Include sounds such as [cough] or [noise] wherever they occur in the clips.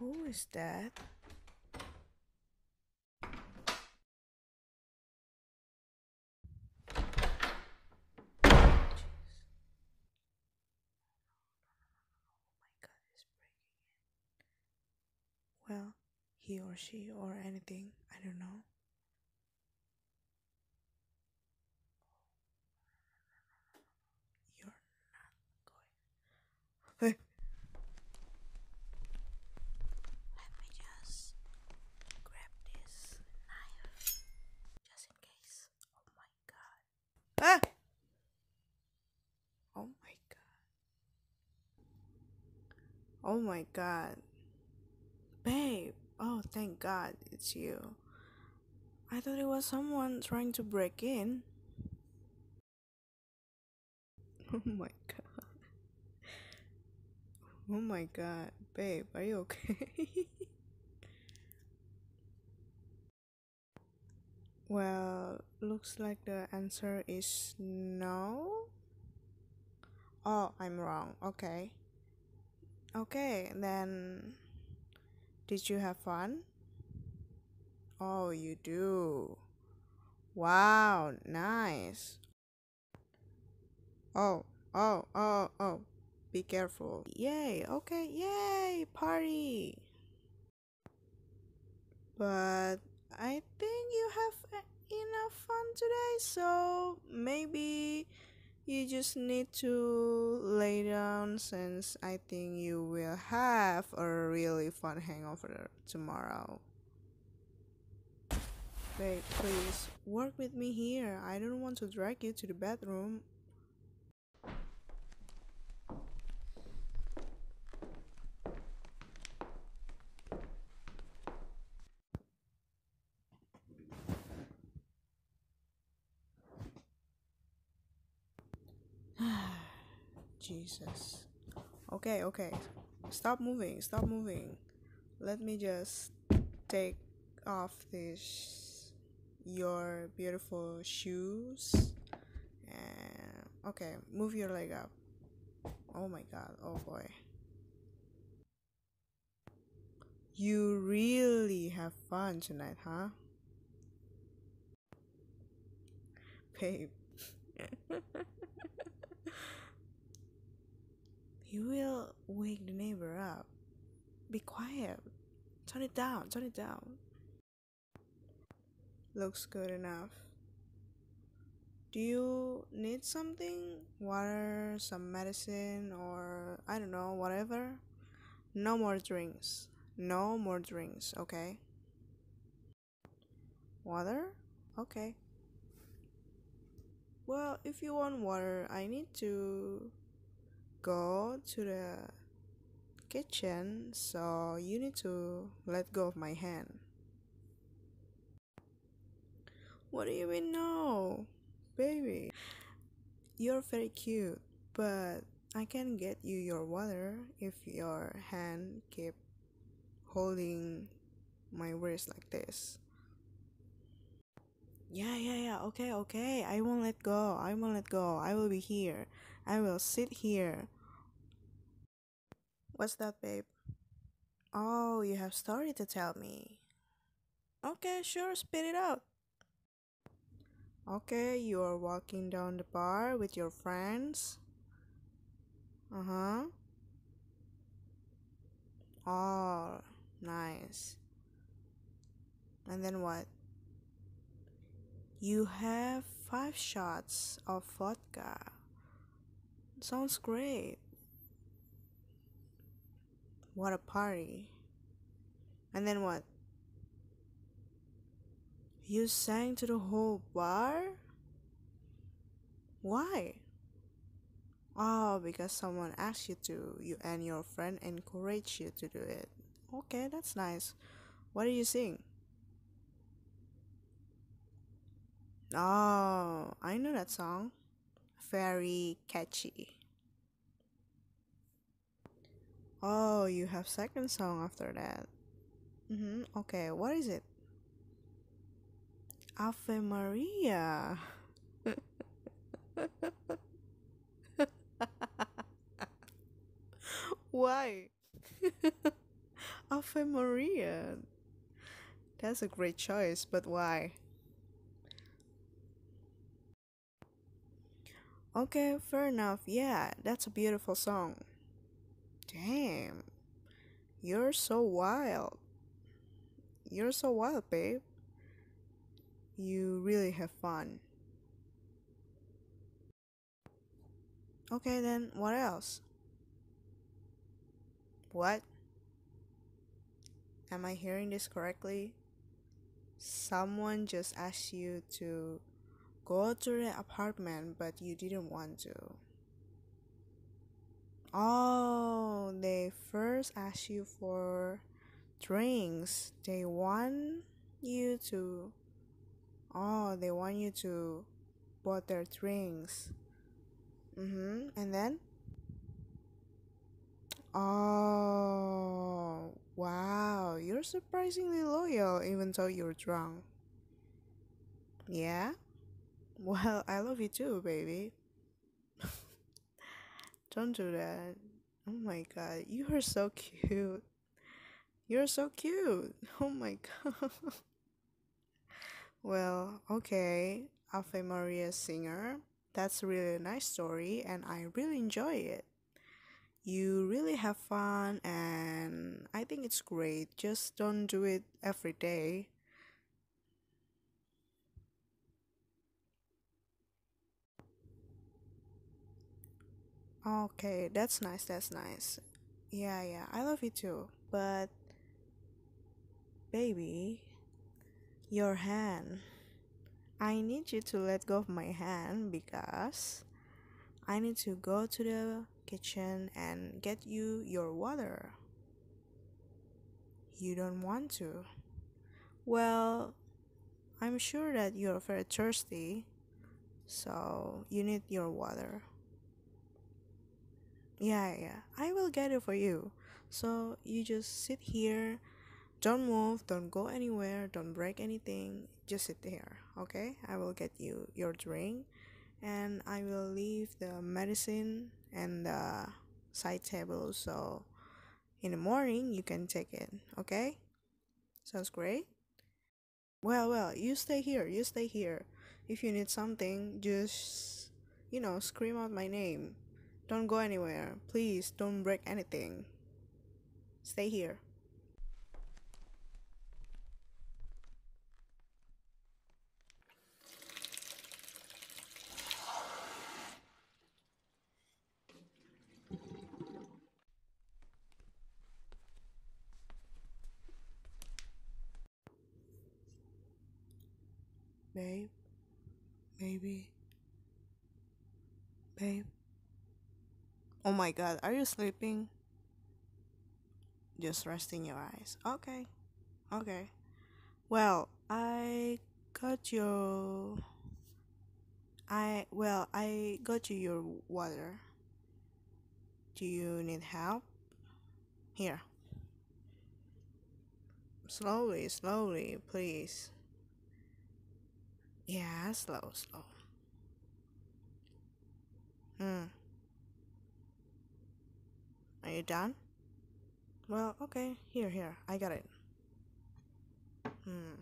Who is that? Oh well, he or she or anything, I don't know. You're not going. Hey. Let me just grab this knife just in case. Oh my god. Ah! Oh my god. Oh my god. Babe, oh thank god it's you. I thought it was someone trying to break in. [laughs] Oh my god. Oh my god. Babe, are you okay? [laughs] well, looks like the answer is no. Oh, I'm wrong. Okay. Okay, then did you have fun? Oh, you do. Wow, nice. Oh, oh, oh, oh. Be careful. Yay, okay, yay, party. But I think you have enough fun today, so maybe you just need to lay down since I think you will have a really fun hangover tomorrow. Babe, please work with me here. I don't want to drag you to the bathroom. [sighs] Jesus. Okay, okay. Stop moving, stop moving. Let me just take off this your beautiful shoes. And okay, move your leg up. Oh my god, oh boy. You really have fun tonight, huh? Babe. [laughs] You will wake the neighbor up. Be quiet. Turn it down, turn it down. Looks good enough. Do you need something? Water, some medicine, or I don't know, whatever? No more drinks. No more drinks, okay? Water? Okay. Well, if you want water, I need to go to the kitchen, so you need to let go of my hand. What do you mean, no? Baby, you're very cute, but I can get you your water if your hand keep holding my wrist like this. Yeah, yeah, yeah. Okay, okay. I won't let go. I won't let go. I will be here. I will sit here. What's that, babe? Oh, you have story to tell me. Okay, sure, spit it out. Okay, you are walking down the bar with your friends. Uh-huh. Oh, nice. And then what? You have five shots of vodka. Sounds great. What a party. And then what? You sang to the whole bar? Why? Oh, because someone asked you to, you and your friend encouraged you to do it. Okay, that's nice. What do you sing? Oh, I know that song. Very catchy. Oh, you have second song after that. Mm-hmm. Okay, what is it? Ave Maria. [laughs] Why? [laughs] Ave Maria. That's a great choice, but why? Okay, fair enough. Yeah, that's a beautiful song. Damn. You're so wild. You're so wild, babe. You really have fun. Okay, then what else? What? Am I hearing this correctly? Someone just asked you to go to the apartment, but you didn't want to. Oh, they first ask you for drinks. They want you to. Oh, they want you to bought their drinks. Mm-hmm. And then? Oh, wow. You're surprisingly loyal even though you're drunk. Yeah? Well, I love you too, baby. Don't do that. Oh my god, you are so cute. You're so cute. [laughs] Oh my god. well, okay. Ave Maria singer. That's really a nice story and I really enjoy it. You really have fun and I think it's great. Just don't do it every day. Okay, that's nice. That's nice. Yeah, yeah. I love you too. But baby, your hand. I need you to let go of my hand because I need to go to the kitchen and get you your water. You don't want to. Well, I'm sure that you're very thirsty, so you need your water. Yeah, yeah, I will get it for you. So you just sit here, don't move, don't go anywhere, don't break anything, just sit there, okay? I will get you your drink and I will leave the medicine and the side table so in the morning you can take it, okay? Sounds great. Well, well, you stay here, you stay here. If you need something, just you know, scream out my name. Don't go anywhere. Please don't break anything. Stay here. Babe, maybe. Babe. Oh my god, are you sleeping? Just resting your eyes. Okay. Okay. Well, I got your I well, I got you your water. Do you need help? Here. Slowly, slowly, please. Yeah, slow, slow. Hmm. Are you done? Well, okay. Here, here. I got it. Hmm.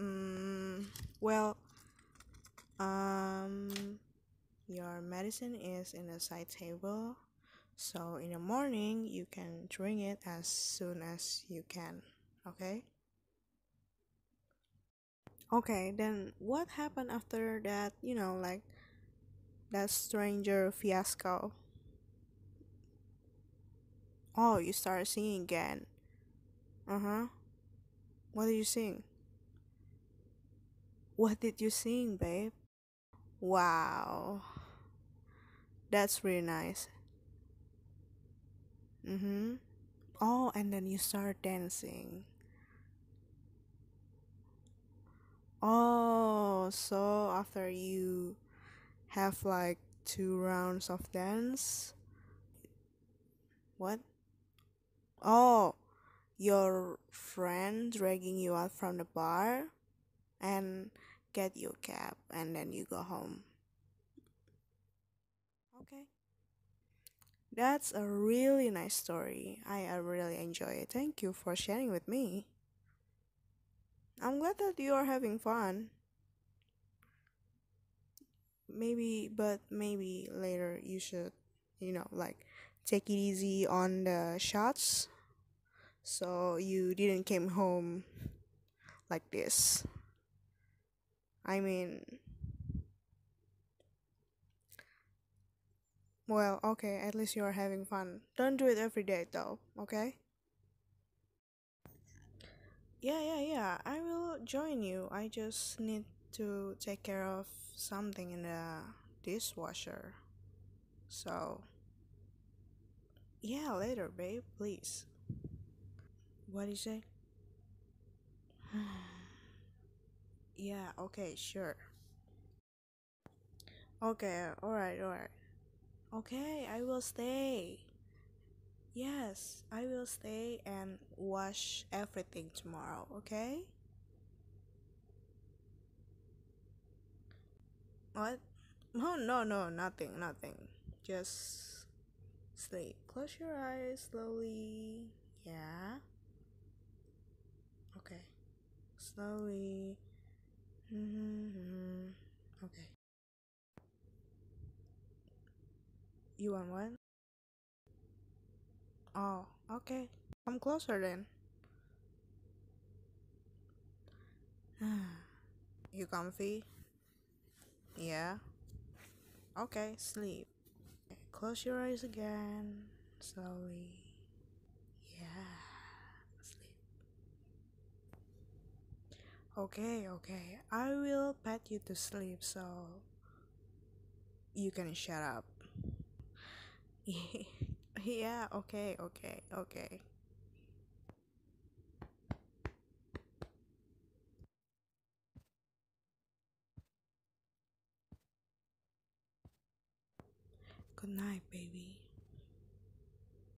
Mm, well, um, your medicine is in the side table. So in the morning, you can drink it as soon as you can. Okay? Okay, then what happened after that, you know, like that stranger fiasco? Oh, you started singing again. Uh huh. What did you sing? What did you sing, babe? Wow. That's really nice. Mm hmm. Oh, and then you start dancing. Oh, so after you have like two rounds of dance, what? Oh, your friend dragging you out from the bar and get your cab and then you go home. Okay. That's a really nice story. I, really enjoy it. Thank you for sharing with me. I'm glad that you are having fun. Maybe, but maybe later you should, you know, like take it easy on the shots so you didn't came home like this. I mean, well, okay, at least you are having fun. Don't do it every day though, okay? Yeah, yeah, yeah. I will join you. I just need to take care of something in the dishwasher. So, yeah, later, babe, please. What do you say? [sighs] yeah, okay, sure. Okay, alright, alright. Okay, I will stay. Yes, I will stay and wash everything tomorrow, okay? What? No, no, no, nothing, nothing. Just sleep. Close your eyes slowly. Yeah. Okay. Slowly. Mm-hmm. Okay. You want what? Oh, okay. Come closer then. [sighs] you comfy? Yeah. Okay, sleep. Close your eyes again. Slowly. Yeah. Sleep. Okay, okay. I will pet you to sleep so you can shut up. [laughs] yeah, okay, okay, okay. Good night, baby.